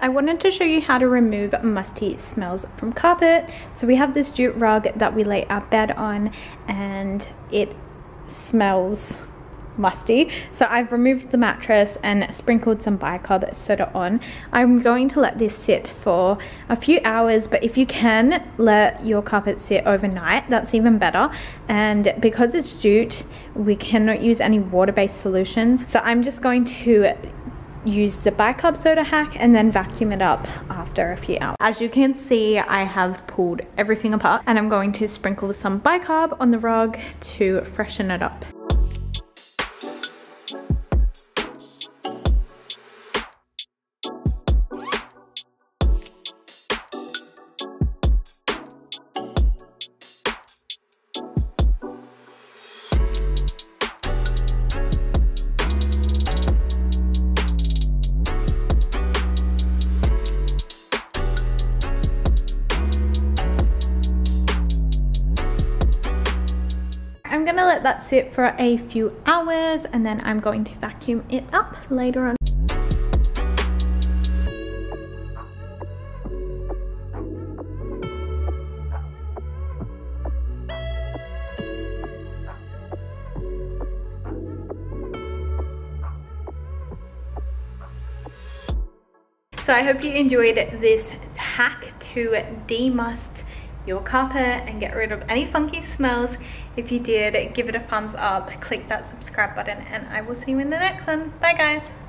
I wanted to show you how to remove musty smells from carpet. So we have this jute rug that we lay our bed on and it smells musty. So I've removed the mattress and sprinkled some bicarb soda on. I'm going to let this sit for a few hours, but if you can let your carpet sit overnight, that's even better. And because it's jute, we cannot use any water-based solutions. So I'm just going to use the bicarb soda hack and then vacuum it up after a few hours. As you can see, I have pulled everything apart and I'm going to sprinkle some bicarb on the rug to freshen it up. Gonna let that sit for a few hours and then I'm going to vacuum it up later on. So I hope you enjoyed this hack to demust your carpet and get rid of any funky smells. If you did, give it a thumbs up, click that subscribe button, and I will see you in the next one. Bye guys.